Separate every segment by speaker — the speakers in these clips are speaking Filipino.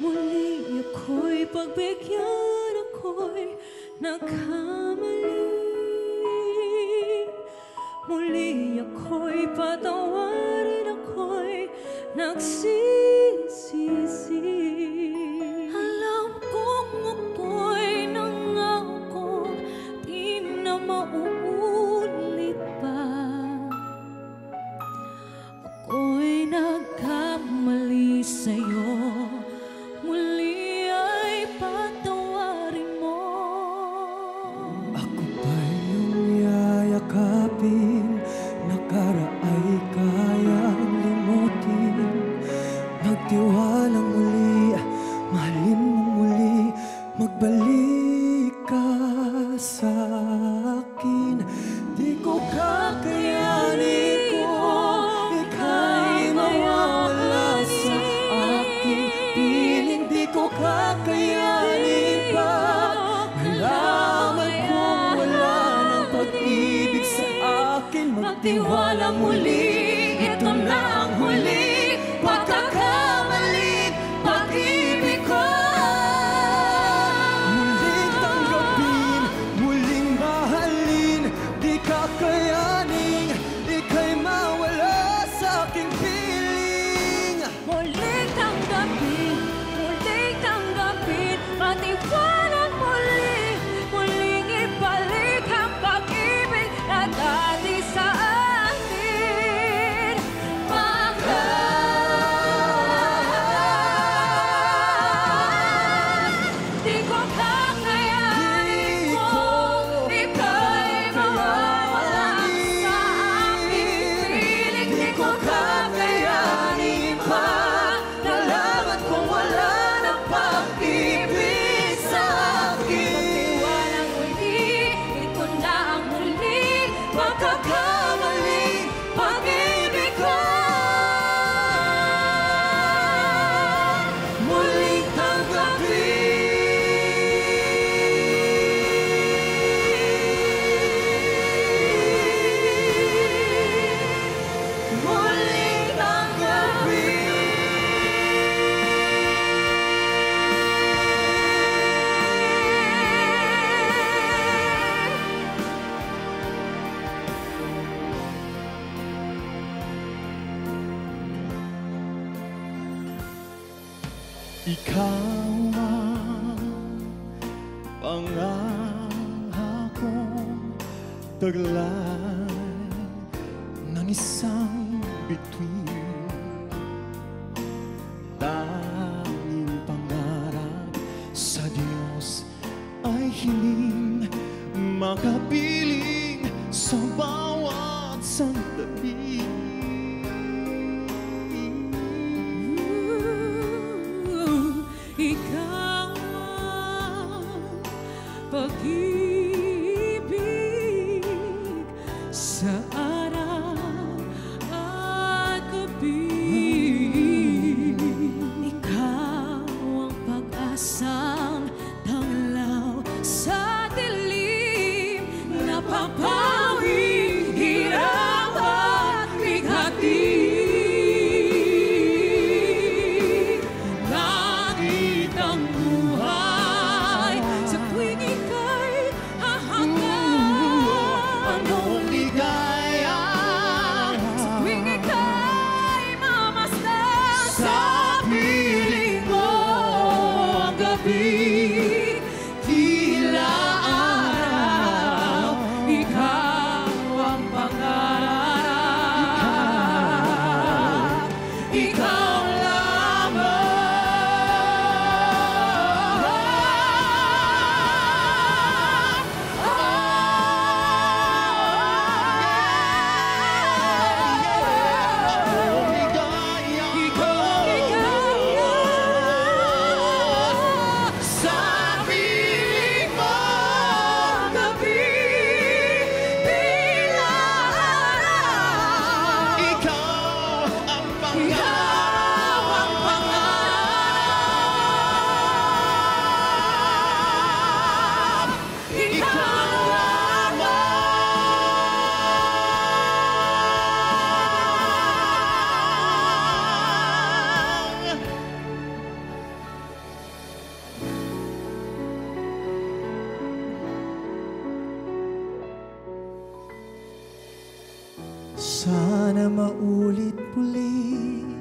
Speaker 1: Muli ako'y pagbigyan ako'y nagkamali. Muli ako'y patawarin ako'y
Speaker 2: nagsimula Ikaw ang pangangakong taglay ng isang bituin. Tanging pangarap sa Diyos ay hiling
Speaker 1: makapit. Sana maulit muli.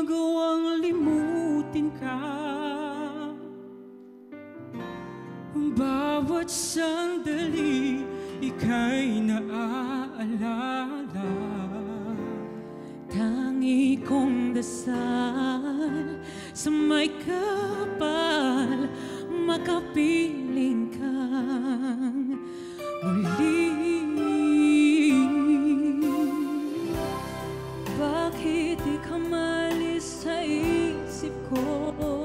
Speaker 3: magawang limutin ka. Bawat sandali ika'y naaalala.
Speaker 4: Tangi kong dasal sa may kapal Makapiling kang muli. Bakit ikaw man sa isip ko.